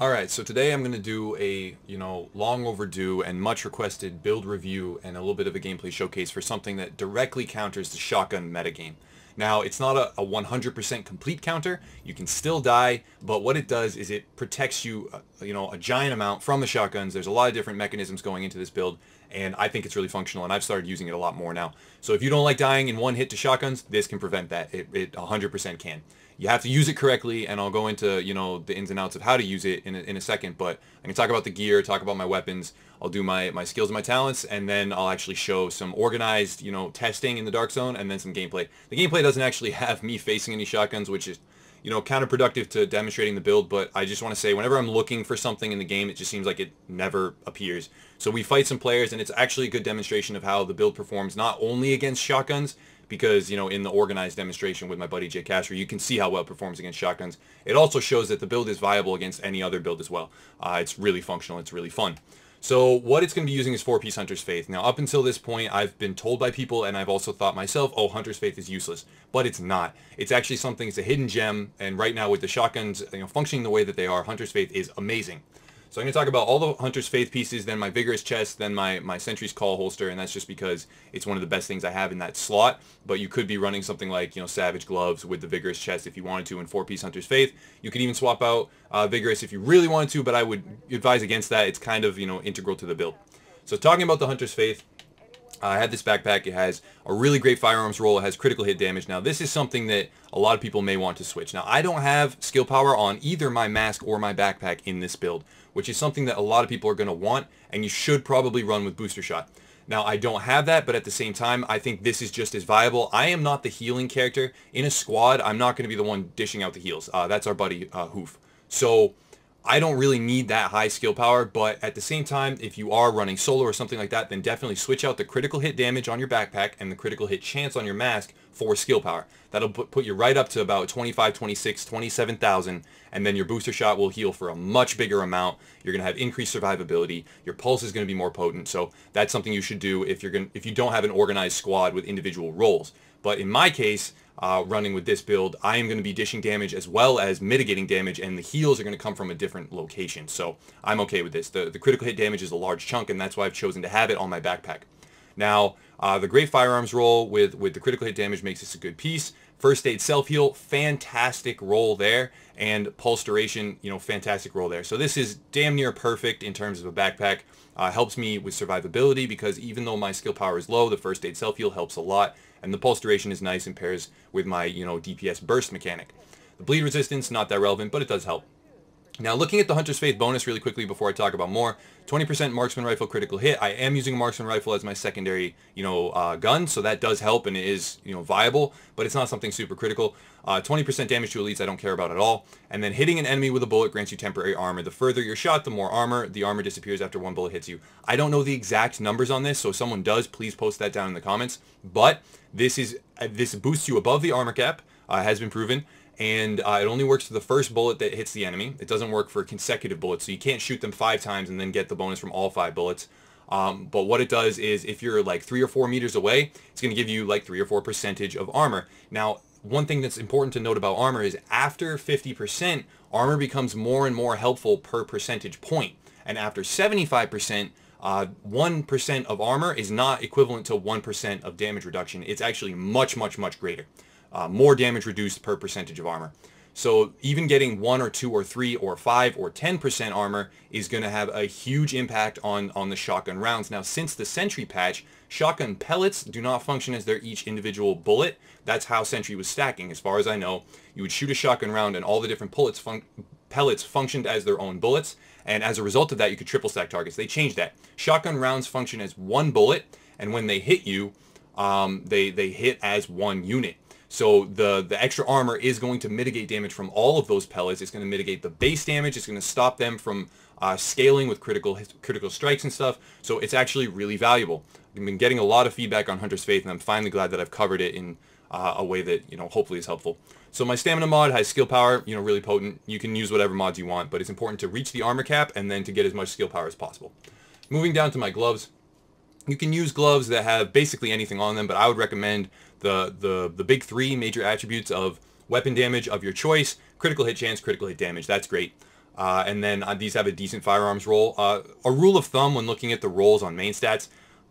Alright, so today I'm going to do a, you know, long overdue and much requested build review and a little bit of a gameplay showcase for something that directly counters the shotgun metagame. Now, it's not a, a 100% complete counter. You can still die, but what it does is it protects you, uh, you know, a giant amount from the shotguns. There's a lot of different mechanisms going into this build, and I think it's really functional, and I've started using it a lot more now. So if you don't like dying in one hit to shotguns, this can prevent that. It, it 100% can you have to use it correctly, and I'll go into, you know, the ins and outs of how to use it in a, in a second, but I can talk about the gear, talk about my weapons, I'll do my, my skills and my talents, and then I'll actually show some organized, you know, testing in the Dark Zone, and then some gameplay. The gameplay doesn't actually have me facing any shotguns, which is, you know, counterproductive to demonstrating the build, but I just want to say whenever I'm looking for something in the game, it just seems like it never appears. So we fight some players, and it's actually a good demonstration of how the build performs not only against shotguns, because, you know, in the organized demonstration with my buddy Jay Castro, you can see how well it performs against shotguns. It also shows that the build is viable against any other build as well. Uh, it's really functional. It's really fun. So what it's going to be using is four-piece Hunter's Faith. Now, up until this point, I've been told by people, and I've also thought myself, oh, Hunter's Faith is useless. But it's not. It's actually something, it's a hidden gem, and right now with the shotguns you know, functioning the way that they are, Hunter's Faith is amazing. So I'm going to talk about all the Hunter's Faith pieces, then my Vigorous Chest, then my, my Sentry's Call holster, and that's just because it's one of the best things I have in that slot. But you could be running something like, you know, Savage Gloves with the Vigorous Chest if you wanted to in 4-piece Hunter's Faith. You could even swap out uh, Vigorous if you really wanted to, but I would advise against that. It's kind of, you know, integral to the build. So talking about the Hunter's Faith, I had this backpack. It has a really great firearms roll. It has critical hit damage. Now, this is something that a lot of people may want to switch. Now, I don't have skill power on either my mask or my backpack in this build, which is something that a lot of people are going to want, and you should probably run with booster shot. Now, I don't have that, but at the same time, I think this is just as viable. I am not the healing character. In a squad, I'm not going to be the one dishing out the heals. Uh, that's our buddy uh, Hoof. So I don't really need that high skill power, but at the same time, if you are running solo or something like that, then definitely switch out the critical hit damage on your backpack and the critical hit chance on your mask for skill power. That'll put you right up to about 25, 26, 27,000, and then your booster shot will heal for a much bigger amount. You're going to have increased survivability. Your pulse is going to be more potent, so that's something you should do if you're going if you don't have an organized squad with individual roles. But in my case, uh, running with this build, I am going to be dishing damage as well as mitigating damage, and the heals are going to come from a different location. So I'm okay with this. The, the critical hit damage is a large chunk, and that's why I've chosen to have it on my backpack. Now, uh, the Great Firearms roll with, with the critical hit damage makes this a good piece. First Aid Self-Heal, fantastic roll there. And Pulse Duration, you know, fantastic roll there. So this is damn near perfect in terms of a backpack. Uh, helps me with survivability because even though my skill power is low, the First Aid Self-Heal helps a lot. And the Pulse Duration is nice and pairs with my, you know, DPS burst mechanic. The bleed resistance, not that relevant, but it does help. Now, looking at the Hunter's Faith bonus really quickly before I talk about more, 20% marksman rifle critical hit. I am using a marksman rifle as my secondary, you know, uh, gun, so that does help and it is, you know, viable, but it's not something super critical. 20% uh, damage to elites I don't care about at all. And then hitting an enemy with a bullet grants you temporary armor. The further you're shot, the more armor. The armor disappears after one bullet hits you. I don't know the exact numbers on this, so if someone does, please post that down in the comments. But this is uh, this boosts you above the armor cap, uh, has been proven and uh, it only works for the first bullet that hits the enemy. It doesn't work for consecutive bullets, so you can't shoot them five times and then get the bonus from all five bullets. Um, but what it does is if you're like three or four meters away, it's going to give you like three or four percentage of armor. Now, one thing that's important to note about armor is after 50%, armor becomes more and more helpful per percentage point. And after 75%, uh, 1% of armor is not equivalent to 1% of damage reduction. It's actually much, much, much greater uh, more damage reduced per percentage of armor. So even getting one or two or three or five or 10% armor is going to have a huge impact on, on the shotgun rounds. Now, since the Sentry patch, shotgun pellets do not function as their each individual bullet. That's how Sentry was stacking. As far as I know, you would shoot a shotgun round and all the different pellets, fun pellets functioned as their own bullets. And as a result of that, you could triple stack targets. They changed that. Shotgun rounds function as one bullet, and when they hit you, um, they, they hit as one unit. So the, the extra armor is going to mitigate damage from all of those pellets. It's going to mitigate the base damage. It's going to stop them from uh, scaling with critical critical strikes and stuff. So it's actually really valuable. I've been getting a lot of feedback on Hunter's Faith, and I'm finally glad that I've covered it in uh, a way that you know hopefully is helpful. So my stamina mod has skill power, you know, really potent. You can use whatever mods you want, but it's important to reach the armor cap and then to get as much skill power as possible. Moving down to my gloves. You can use gloves that have basically anything on them, but I would recommend the, the, the big three major attributes of weapon damage of your choice, critical hit chance, critical hit damage. That's great. Uh, and then uh, these have a decent firearms roll. Uh, a rule of thumb when looking at the rolls on main stats,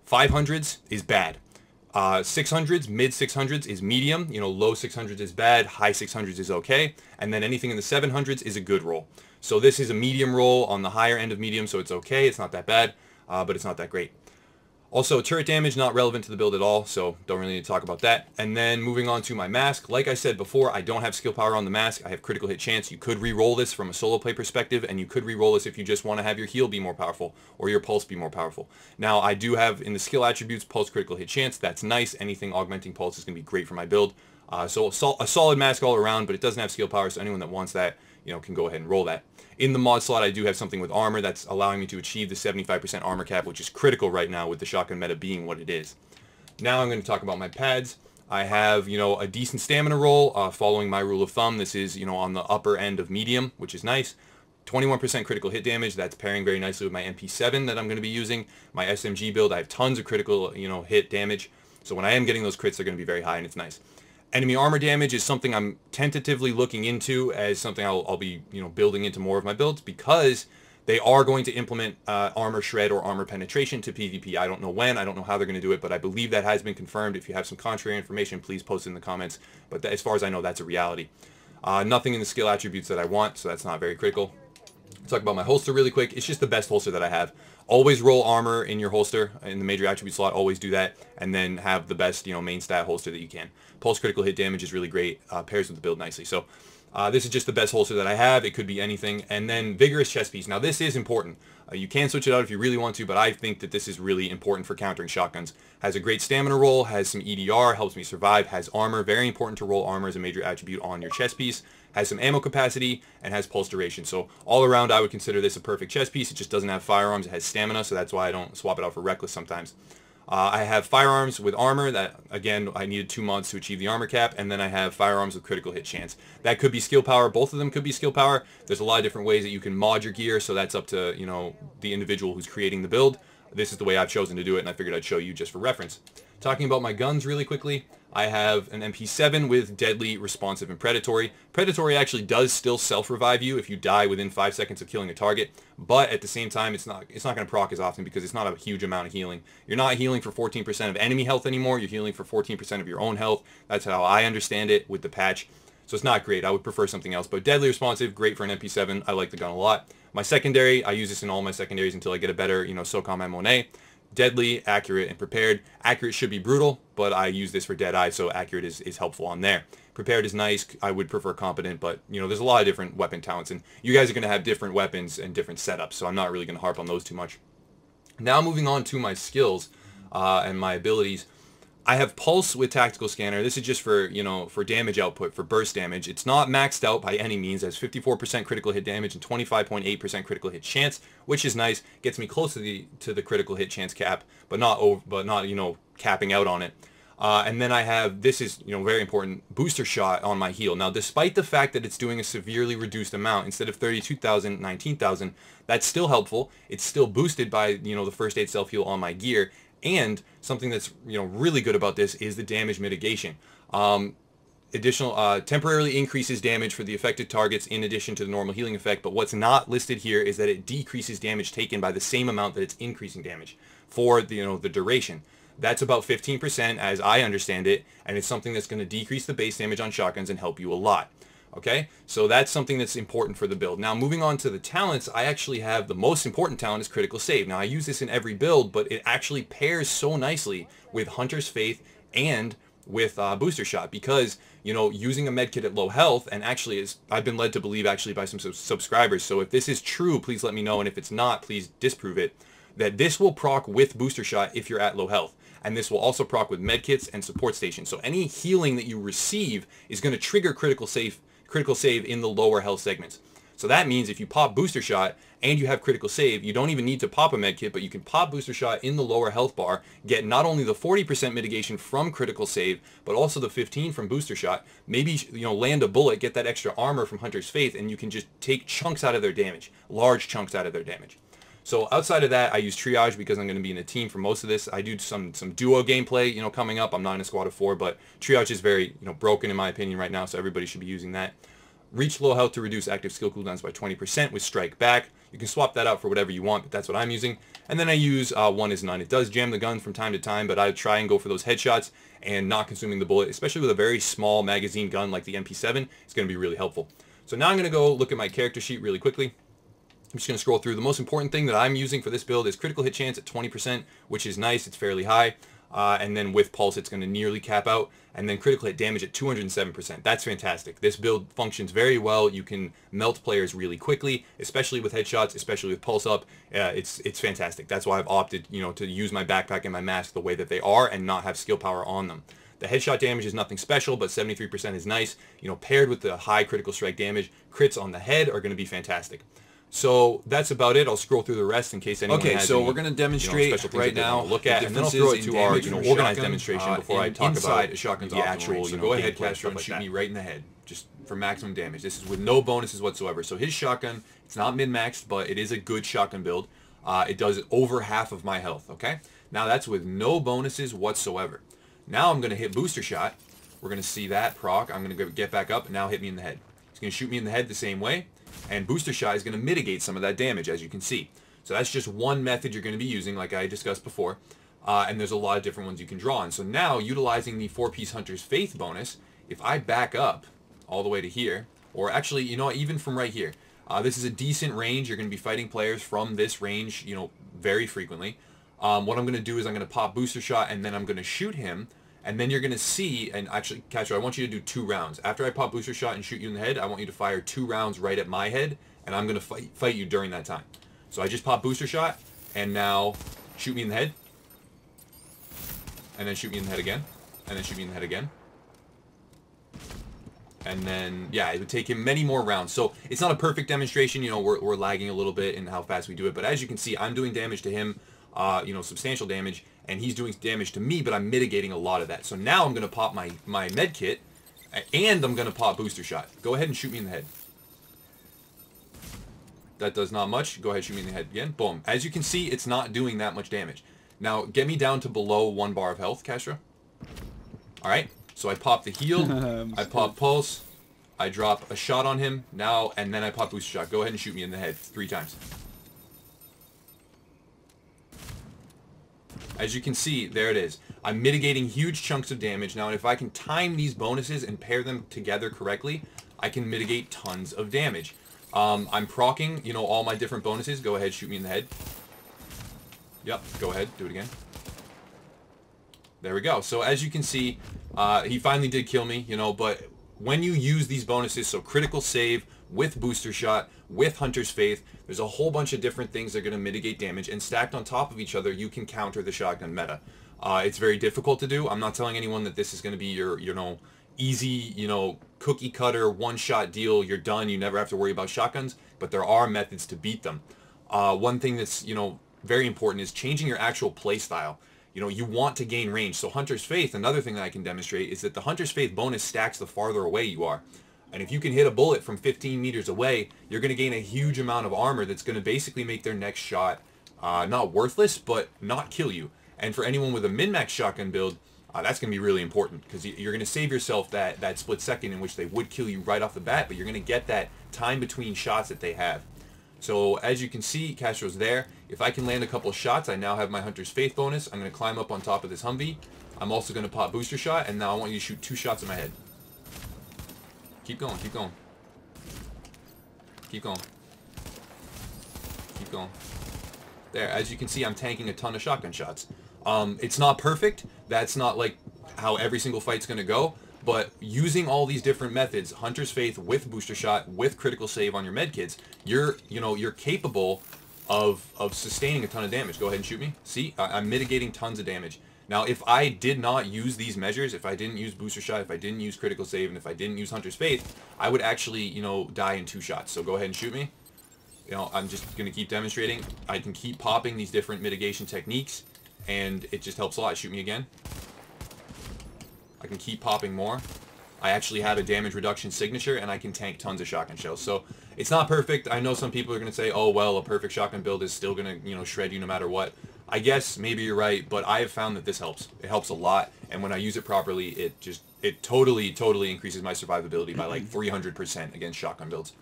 500s is bad. 600s, uh, mid 600s is medium. You know, low 600s is bad. High 600s is okay. And then anything in the 700s is a good roll. So this is a medium roll on the higher end of medium, so it's okay. It's not that bad, uh, but it's not that great. Also, turret damage, not relevant to the build at all, so don't really need to talk about that. And then moving on to my mask. Like I said before, I don't have skill power on the mask. I have critical hit chance. You could re-roll this from a solo play perspective, and you could re-roll this if you just want to have your heal be more powerful or your pulse be more powerful. Now, I do have in the skill attributes pulse critical hit chance. That's nice. Anything augmenting pulse is going to be great for my build. Uh, so a solid mask all around, but it doesn't have skill power, so anyone that wants that, you know, can go ahead and roll that. In the mod slot, I do have something with armor that's allowing me to achieve the 75% armor cap, which is critical right now with the shotgun meta being what it is. Now I'm going to talk about my pads. I have, you know, a decent stamina roll uh, following my rule of thumb. This is, you know, on the upper end of medium, which is nice. 21% critical hit damage. That's pairing very nicely with my MP7 that I'm going to be using. My SMG build, I have tons of critical, you know, hit damage. So when I am getting those crits, they're going to be very high and it's nice. Enemy armor damage is something I'm tentatively looking into as something I'll, I'll be you know building into more of my builds because they are going to implement uh, armor shred or armor penetration to PvP. I don't know when, I don't know how they're going to do it, but I believe that has been confirmed. If you have some contrary information, please post it in the comments. But as far as I know, that's a reality. Uh, nothing in the skill attributes that I want, so that's not very critical. Let's talk about my holster really quick. It's just the best holster that I have. Always roll armor in your holster in the major attribute slot. Always do that, and then have the best you know main stat holster that you can. Pulse critical hit damage is really great. Uh, pairs with the build nicely. So uh, this is just the best holster that I have. It could be anything. And then vigorous chest piece. Now this is important. Uh, you can switch it out if you really want to, but I think that this is really important for countering shotguns. Has a great stamina roll, has some EDR, helps me survive, has armor. Very important to roll armor as a major attribute on your chest piece has some ammo capacity, and has pulse duration. So all around, I would consider this a perfect chest piece. It just doesn't have firearms. It has stamina, so that's why I don't swap it out for reckless sometimes. Uh, I have firearms with armor that, again, I needed two mods to achieve the armor cap, and then I have firearms with critical hit chance. That could be skill power. Both of them could be skill power. There's a lot of different ways that you can mod your gear, so that's up to, you know, the individual who's creating the build. This is the way I've chosen to do it, and I figured I'd show you just for reference. Talking about my guns really quickly, I have an MP7 with Deadly, Responsive, and Predatory. Predatory actually does still self-revive you if you die within 5 seconds of killing a target, but at the same time, it's not it's not going to proc as often because it's not a huge amount of healing. You're not healing for 14% of enemy health anymore, you're healing for 14% of your own health. That's how I understand it with the patch. So it's not great. I would prefer something else, but Deadly Responsive, great for an MP7. I like the gun a lot. My secondary, I use this in all my secondaries until I get a better, you know, SOCOM M1A deadly, accurate, and prepared. Accurate should be brutal, but I use this for Deadeye, so accurate is, is helpful on there. Prepared is nice. I would prefer competent, but you know, there's a lot of different weapon talents, and you guys are going to have different weapons and different setups, so I'm not really going to harp on those too much. Now moving on to my skills uh, and my abilities. I have Pulse with Tactical Scanner. This is just for, you know, for damage output, for burst damage. It's not maxed out by any means. It has 54% critical hit damage and 25.8% critical hit chance, which is nice. Gets me close to the to the critical hit chance cap, but not over, but not, you know, capping out on it. Uh, and then I have, this is, you know, very important, booster shot on my heal. Now, despite the fact that it's doing a severely reduced amount, instead of 32,000, 19,000, that's still helpful. It's still boosted by, you know, the first aid self-heal on my gear. And something that's you know really good about this is the damage mitigation. Um, additional uh, temporarily increases damage for the affected targets in addition to the normal healing effect. But what's not listed here is that it decreases damage taken by the same amount that it's increasing damage for the, you know the duration. That's about 15% as I understand it, and it's something that's going to decrease the base damage on shotguns and help you a lot. Okay, so that's something that's important for the build. Now moving on to the talents, I actually have the most important talent is critical save. Now I use this in every build, but it actually pairs so nicely with Hunter's Faith and with uh, Booster Shot because, you know, using a medkit at low health and actually is, I've been led to believe actually by some subscribers. So if this is true, please let me know. And if it's not, please disprove it, that this will proc with Booster Shot if you're at low health and this will also proc with medkits and support stations. So any healing that you receive is going to trigger critical save critical save in the lower health segments. So that means if you pop booster shot and you have critical save, you don't even need to pop a med kit, but you can pop booster shot in the lower health bar, get not only the 40% mitigation from critical save, but also the 15 from booster shot. Maybe, you know, land a bullet, get that extra armor from Hunter's Faith, and you can just take chunks out of their damage, large chunks out of their damage. So outside of that, I use triage because I'm going to be in a team for most of this. I do some some duo gameplay, you know, coming up. I'm not in a squad of four, but triage is very, you know, broken in my opinion right now, so everybody should be using that. Reach low health to reduce active skill cooldowns by 20% with strike back. You can swap that out for whatever you want, but that's what I'm using. And then I use uh, one is none. It does jam the gun from time to time, but I try and go for those headshots and not consuming the bullet, especially with a very small magazine gun like the MP7. It's going to be really helpful. So now I'm going to go look at my character sheet really quickly. I'm just going to scroll through. The most important thing that I'm using for this build is critical hit chance at 20%, which is nice. It's fairly high. Uh, and then with pulse, it's going to nearly cap out. And then critical hit damage at 207%. That's fantastic. This build functions very well. You can melt players really quickly, especially with headshots, especially with pulse up. Uh, it's it's fantastic. That's why I've opted, you know, to use my backpack and my mask the way that they are and not have skill power on them. The headshot damage is nothing special, but 73% is nice. You know, paired with the high critical strike damage, crits on the head are going to be fantastic. So that's about it. I'll scroll through the rest in case anyone okay, so any, we're going to demonstrate you know, right now. Look at, and then I'll throw it to our you know organized demonstration uh, before I talk about shotgun's the actual. Range. So you know, go ahead, Castro, and like shoot that. me right in the head, just for maximum damage. This is with no bonuses whatsoever. So his shotgun, it's not min-maxed, but it is a good shotgun build. Uh, it does over half of my health. Okay, now that's with no bonuses whatsoever. Now I'm going to hit booster shot. We're going to see that proc. I'm going to get back up and now hit me in the head. He's going to shoot me in the head the same way. And Booster Shot is going to mitigate some of that damage, as you can see. So that's just one method you're going to be using, like I discussed before. Uh, and there's a lot of different ones you can draw on. So now, utilizing the four-piece Hunter's Faith bonus, if I back up all the way to here, or actually, you know, even from right here, uh, this is a decent range. You're going to be fighting players from this range, you know, very frequently. Um, what I'm going to do is I'm going to pop Booster Shot, and then I'm going to shoot him and then you're going to see, and actually, Castro, I want you to do two rounds. After I pop booster shot and shoot you in the head, I want you to fire two rounds right at my head, and I'm going to fight, fight you during that time. So I just pop booster shot, and now shoot me in the head. And then shoot me in the head again. And then shoot me in the head again. And then, yeah, it would take him many more rounds. So it's not a perfect demonstration. You know, we're, we're lagging a little bit in how fast we do it. But as you can see, I'm doing damage to him, uh, you know, substantial damage and he's doing damage to me, but I'm mitigating a lot of that. So now I'm going to pop my, my med kit, and I'm going to pop booster shot. Go ahead and shoot me in the head. That does not much. Go ahead, shoot me in the head again. Boom. As you can see, it's not doing that much damage. Now, get me down to below one bar of health, Castro. All right. So I pop the heal. I pop pulse. I drop a shot on him. Now, and then I pop booster shot. Go ahead and shoot me in the head three times. As you can see, there it is. I'm mitigating huge chunks of damage. Now, if I can time these bonuses and pair them together correctly, I can mitigate tons of damage. Um, I'm procking, you know, all my different bonuses. Go ahead, shoot me in the head. Yep, go ahead, do it again. There we go. So as you can see, uh, he finally did kill me, you know, but when you use these bonuses, so critical save with booster shot, with Hunter's Faith. There's a whole bunch of different things that are going to mitigate damage, and stacked on top of each other, you can counter the shotgun meta. Uh, it's very difficult to do. I'm not telling anyone that this is going to be your, you know, easy, you know, cookie cutter, one-shot deal. You're done. You never have to worry about shotguns, but there are methods to beat them. Uh, one thing that's, you know, very important is changing your actual play style. You know, you want to gain range. So Hunter's Faith, another thing that I can demonstrate is that the Hunter's Faith bonus stacks the farther away you are. And if you can hit a bullet from 15 meters away, you're going to gain a huge amount of armor that's going to basically make their next shot uh, not worthless, but not kill you. And for anyone with a min-max shotgun build, uh, that's going to be really important because you're going to save yourself that, that split second in which they would kill you right off the bat, but you're going to get that time between shots that they have. So as you can see, Castro's there. If I can land a couple shots, I now have my Hunter's Faith bonus. I'm going to climb up on top of this Humvee. I'm also going to pop booster shot, and now I want you to shoot two shots in my head. Keep going, keep going. Keep going. Keep going. There, as you can see, I'm tanking a ton of shotgun shots. Um, it's not perfect. That's not like how every single fight's going to go. But using all these different methods, Hunter's Faith with booster shot, with critical save on your medkits, you're, you know, you're capable of, of sustaining a ton of damage. Go ahead and shoot me. See, I, I'm mitigating tons of damage. Now, if I did not use these measures, if I didn't use Booster Shot, if I didn't use Critical Save, and if I didn't use Hunter's Faith, I would actually, you know, die in two shots. So go ahead and shoot me. You know, I'm just going to keep demonstrating. I can keep popping these different mitigation techniques, and it just helps a lot. Shoot me again. I can keep popping more. I actually have a damage reduction signature and I can tank tons of shotgun shells. So it's not perfect. I know some people are going to say, oh, well, a perfect shotgun build is still going to, you know, shred you no matter what. I guess maybe you're right, but I have found that this helps. It helps a lot. And when I use it properly, it just, it totally, totally increases my survivability by like 300% against shotgun builds.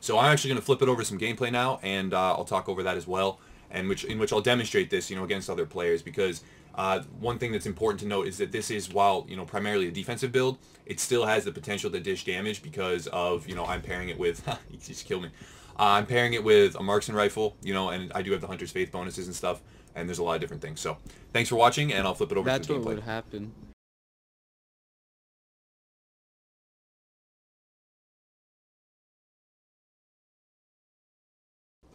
So I'm actually going to flip it over to some gameplay now, and uh, I'll talk over that as well, and which in which I'll demonstrate this, you know, against other players because uh, one thing that's important to note is that this is, while, you know, primarily a defensive build, it still has the potential to dish damage because of, you know, I'm pairing it with, he just killed me. Uh, I'm pairing it with a marksman rifle, you know, and I do have the Hunter's Faith bonuses and stuff, and there's a lot of different things. So thanks for watching, and I'll flip it over That's to the what gameplay. would happen.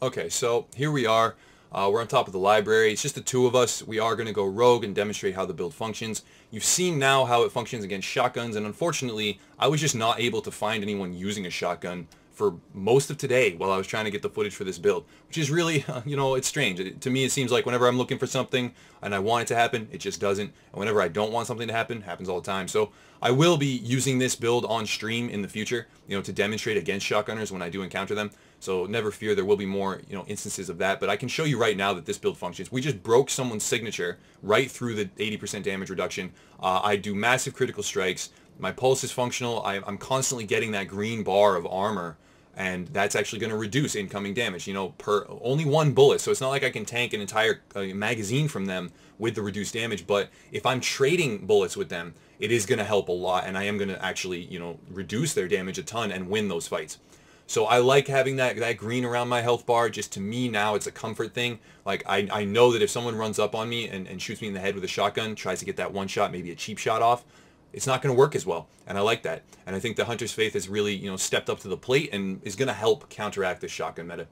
Okay, so here we are. Uh, we're on top of the library. It's just the two of us. We are going to go rogue and demonstrate how the build functions. You've seen now how it functions against shotguns, and unfortunately, I was just not able to find anyone using a shotgun for most of today while I was trying to get the footage for this build, which is really, you know, it's strange. It, to me, it seems like whenever I'm looking for something and I want it to happen, it just doesn't. And whenever I don't want something to happen, happens all the time. So I will be using this build on stream in the future, you know, to demonstrate against shotgunners when I do encounter them. So never fear, there will be more, you know, instances of that. But I can show you right now that this build functions. We just broke someone's signature right through the 80% damage reduction. Uh, I do massive critical strikes. My pulse is functional. I, I'm constantly getting that green bar of armor and that's actually going to reduce incoming damage, you know, per only one bullet. So it's not like I can tank an entire uh, magazine from them with the reduced damage, but if I'm trading bullets with them, it is going to help a lot, and I am going to actually, you know, reduce their damage a ton and win those fights. So I like having that, that green around my health bar. Just to me now, it's a comfort thing. Like I, I know that if someone runs up on me and, and shoots me in the head with a shotgun, tries to get that one shot, maybe a cheap shot off, it's not going to work as well. And I like that. And I think the Hunter's Faith has really, you know, stepped up to the plate and is going to help counteract the shotgun meta.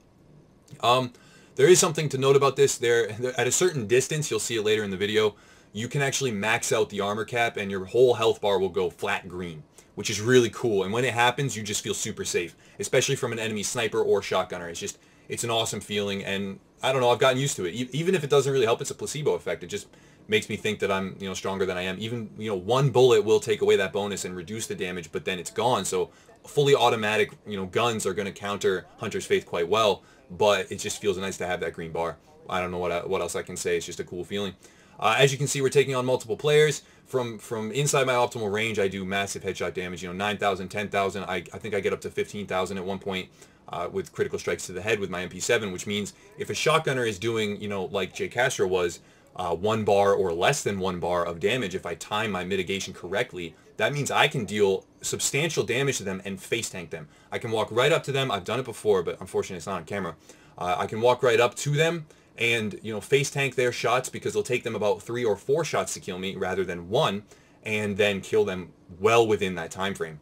Um, there is something to note about this. There, at a certain distance, you'll see it later in the video, you can actually max out the armor cap and your whole health bar will go flat green, which is really cool. And when it happens, you just feel super safe, especially from an enemy sniper or shotgunner. It's just, it's an awesome feeling. And I don't know, I've gotten used to it. Even if it doesn't really help, it's a placebo effect. It just makes me think that I'm, you know, stronger than I am. Even, you know, one bullet will take away that bonus and reduce the damage, but then it's gone. So fully automatic, you know, guns are going to counter Hunter's Faith quite well, but it just feels nice to have that green bar. I don't know what, I, what else I can say. It's just a cool feeling. Uh, as you can see, we're taking on multiple players. From from inside my optimal range, I do massive headshot damage. You know, 9,000, 10,000. I, I think I get up to 15,000 at one point uh, with critical strikes to the head with my MP7, which means if a shotgunner is doing, you know, like Jay Castro was, uh, one bar or less than one bar of damage if I time my mitigation correctly, that means I can deal substantial damage to them and face tank them. I can walk right up to them. I've done it before, but unfortunately it's not on camera. Uh, I can walk right up to them and you know face tank their shots because it'll take them about three or four shots to kill me rather than one and then kill them well within that time frame.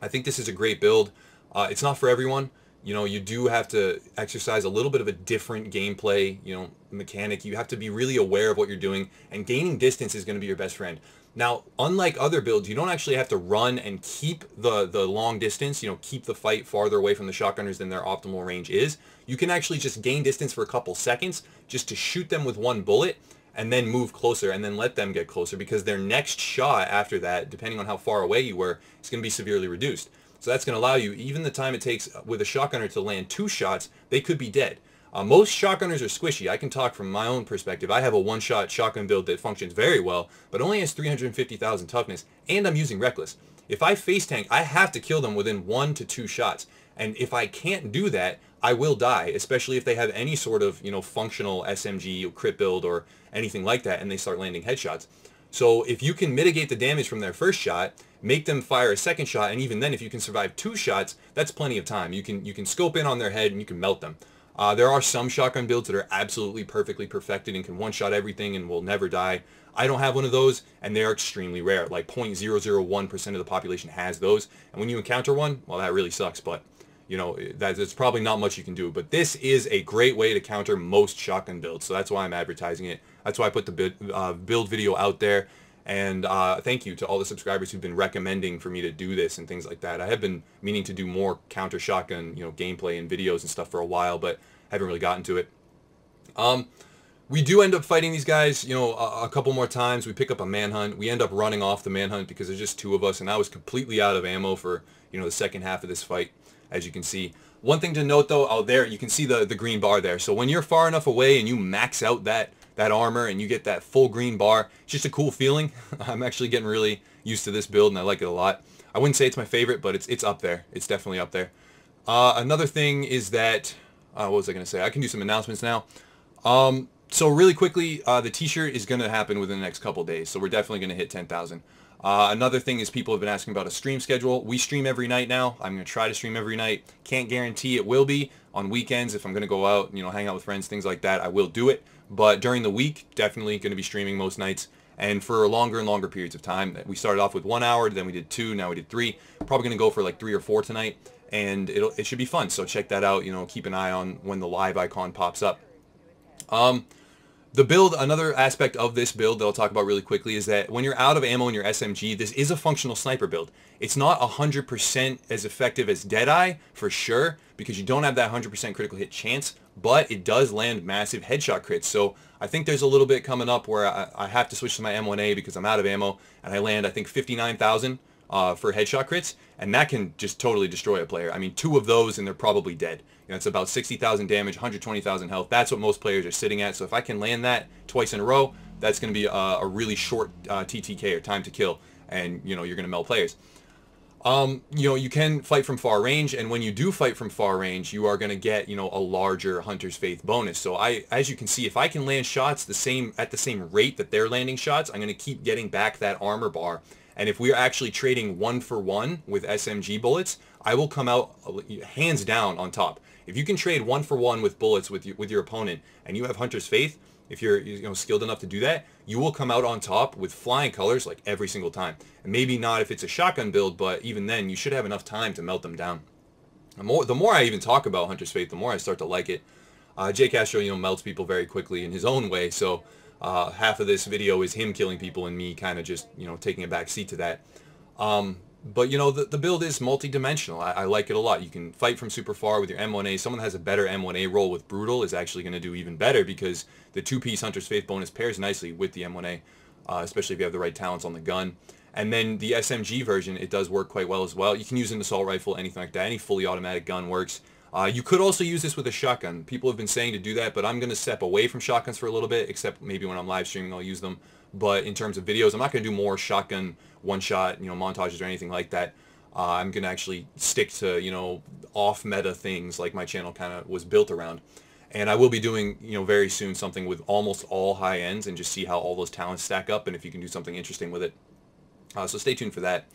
I think this is a great build. Uh, it's not for everyone you know, you do have to exercise a little bit of a different gameplay, you know, mechanic. You have to be really aware of what you're doing, and gaining distance is going to be your best friend. Now, unlike other builds, you don't actually have to run and keep the, the long distance, you know, keep the fight farther away from the shotgunners than their optimal range is. You can actually just gain distance for a couple seconds just to shoot them with one bullet and then move closer and then let them get closer because their next shot after that, depending on how far away you were, is going to be severely reduced. So that's going to allow you, even the time it takes with a shotgunner to land two shots, they could be dead. Uh, most shotgunners are squishy. I can talk from my own perspective. I have a one-shot shotgun build that functions very well, but only has 350,000 toughness, and I'm using Reckless. If I face tank, I have to kill them within one to two shots. And if I can't do that, I will die, especially if they have any sort of, you know, functional SMG or crit build or anything like that, and they start landing headshots. So if you can mitigate the damage from their first shot, make them fire a second shot, and even then, if you can survive two shots, that's plenty of time. You can you can scope in on their head and you can melt them. Uh, there are some shotgun builds that are absolutely perfectly perfected and can one-shot everything and will never die. I don't have one of those, and they are extremely rare. Like 0.001% of the population has those, and when you encounter one, well, that really sucks, but you know, that's probably not much you can do. But this is a great way to counter most shotgun builds, so that's why I'm advertising it. That's why I put the build, uh, build video out there. And uh, thank you to all the subscribers who've been recommending for me to do this and things like that. I have been meaning to do more counter shotgun, you know, gameplay and videos and stuff for a while, but haven't really gotten to it. Um, we do end up fighting these guys, you know, a, a, couple more times. We pick up a manhunt. We end up running off the manhunt because there's just two of us, and I was completely out of ammo for, you know, the second half of this fight, as you can see. One thing to note, though, out there, you can see the, the green bar there. So when you're far enough away and you max out that, that armor and you get that full green bar, it's just a cool feeling. I'm actually getting really used to this build, and I like it a lot. I wouldn't say it's my favorite, but it's, it's up there. It's definitely up there. Uh, another thing is that, uh, what was I going to say? I can do some announcements now. Um, so really quickly, uh, the t-shirt is going to happen within the next couple days. So we're definitely going to hit 10,000. Uh, another thing is people have been asking about a stream schedule. We stream every night now. I'm going to try to stream every night. Can't guarantee it will be. On weekends, if I'm going to go out, you know, hang out with friends, things like that, I will do it. But during the week, definitely going to be streaming most nights. And for longer and longer periods of time. We started off with one hour, then we did two, now we did three. Probably going to go for like three or four tonight. And it'll, it should be fun. So check that out. You know, keep an eye on when the live icon pops up. Um, the build, another aspect of this build that I'll talk about really quickly is that when you're out of ammo in your SMG, this is a functional sniper build. It's not 100% as effective as Deadeye, for sure, because you don't have that 100% critical hit chance, but it does land massive headshot crits. So I think there's a little bit coming up where I, I have to switch to my M1A because I'm out of ammo, and I land, I think, 59,000 uh, for headshot crits, and that can just totally destroy a player. I mean, two of those and they're probably dead. You know, it's about 60,000 damage, 120,000 health. That's what most players are sitting at. So if I can land that twice in a row, that's going to be a, a, really short uh, TTK or time to kill, and you know you're going to melt players. Um, you know, you can fight from far range, and when you do fight from far range, you are going to get, you know, a larger Hunter's Faith bonus. So I, as you can see, if I can land shots the same at the same rate that they're landing shots, I'm going to keep getting back that armor bar and if we're actually trading one for one with SMG bullets, I will come out hands down on top. If you can trade one for one with bullets with your, with your opponent and you have Hunter's Faith, if you're you know skilled enough to do that, you will come out on top with flying colors like every single time. And maybe not if it's a shotgun build, but even then you should have enough time to melt them down. The more, the more I even talk about Hunter's Faith, the more I start to like it. Uh, Jay Castro, you know, melts people very quickly in his own way, so uh, half of this video is him killing people and me kind of just, you know, taking a back seat to that. Um, but, you know, the, the build is multi-dimensional. I, I, like it a lot. You can fight from super far with your M1A. Someone that has a better M1A roll with Brutal is actually going to do even better because the two-piece Hunter's Faith bonus pairs nicely with the M1A, uh, especially if you have the right talents on the gun. And then the SMG version, it does work quite well as well. You can use an assault rifle, anything like that. Any fully automatic gun works. Uh, you could also use this with a shotgun. People have been saying to do that, but I'm going to step away from shotguns for a little bit, except maybe when I'm live streaming I'll use them. But in terms of videos, I'm not going to do more shotgun one-shot, you know, montages or anything like that. Uh, I'm going to actually stick to, you know, off-meta things like my channel kind of was built around. And I will be doing, you know, very soon something with almost all high ends and just see how all those talents stack up and if you can do something interesting with it. Uh, so stay tuned for that.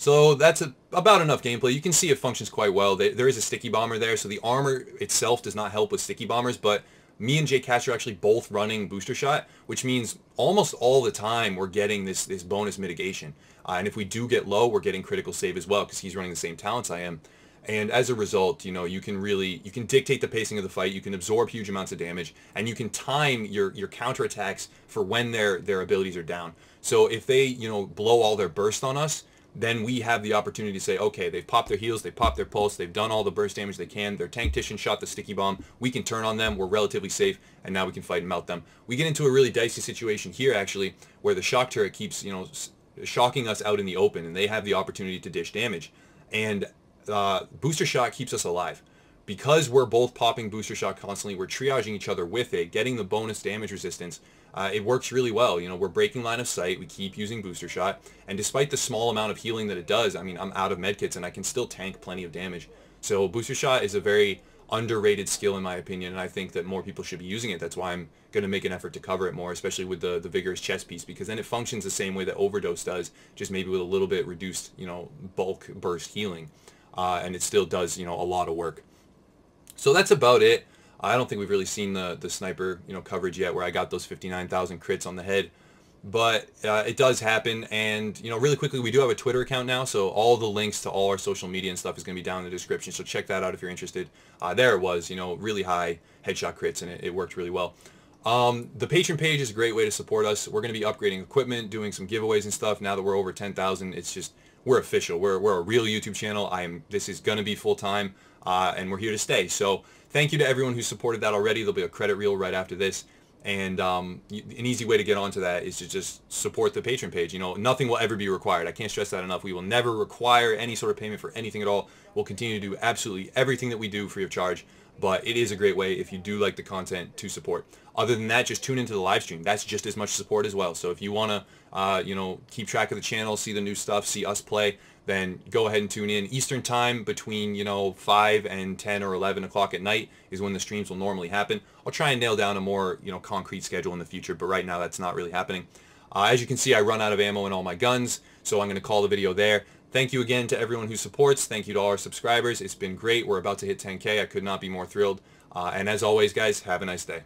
So that's a, about enough gameplay. You can see it functions quite well. there is a sticky bomber there, so the armor itself does not help with sticky bombers, but me and Jay Castro actually both running booster shot, which means almost all the time we're getting this, this bonus mitigation. Uh, and if we do get low, we're getting critical save as well because he's running the same talents I am. And as a result, you know, you can really, you can dictate the pacing of the fight, you can absorb huge amounts of damage, and you can time your, your counterattacks for when their, their abilities are down. So if they, you know, blow all their burst on us, then we have the opportunity to say, okay, they've popped their heals, they've popped their pulse, they've done all the burst damage they can, their tactician shot the sticky bomb, we can turn on them, we're relatively safe, and now we can fight and melt them. We get into a really dicey situation here, actually, where the shock turret keeps, you know, shocking us out in the open, and they have the opportunity to dish damage. And uh, booster shot keeps us alive. Because we're both popping booster shot constantly, we're triaging each other with it, getting the bonus damage resistance, uh, it works really well. You know, we're breaking line of sight. We keep using booster shot. And despite the small amount of healing that it does, I mean, I'm out of medkits and I can still tank plenty of damage. So booster shot is a very underrated skill in my opinion, and I think that more people should be using it. That's why I'm going to make an effort to cover it more, especially with the, the vigorous chest piece, because then it functions the same way that overdose does, just maybe with a little bit reduced, you know, bulk burst healing. Uh, and it still does, you know, a lot of work. So that's about it. I don't think we've really seen the, the sniper, you know, coverage yet where I got those 59,000 crits on the head. But uh, it does happen. And, you know, really quickly, we do have a Twitter account now. So all the links to all our social media and stuff is going to be down in the description. So check that out if you're interested. Uh, there it was, you know, really high headshot crits and it, it worked really well. Um, the Patreon page is a great way to support us. We're going to be upgrading equipment, doing some giveaways and stuff. Now that we're over 10,000, it's just, we're official. We're, we're a real YouTube channel. I am, this is going to be full time uh, and we're here to stay. So thank you to everyone who supported that already. There'll be a credit reel right after this. And um, an easy way to get onto that is to just support the Patreon page. You know, nothing will ever be required. I can't stress that enough. We will never require any sort of payment for anything at all. We'll continue to do absolutely everything that we do free of charge. But it is a great way if you do like the content to support. Other than that, just tune into the live stream. That's just as much support as well. So if you want to, uh, you know, keep track of the channel, see the new stuff, see us play, then go ahead and tune in. Eastern time between, you know, 5 and 10 or 11 o'clock at night is when the streams will normally happen. I'll try and nail down a more, you know, concrete schedule in the future, but right now that's not really happening. Uh, as you can see, I run out of ammo in all my guns, so I'm going to call the video there. Thank you again to everyone who supports. Thank you to all our subscribers. It's been great. We're about to hit 10K. I could not be more thrilled. Uh, and as always, guys, have a nice day.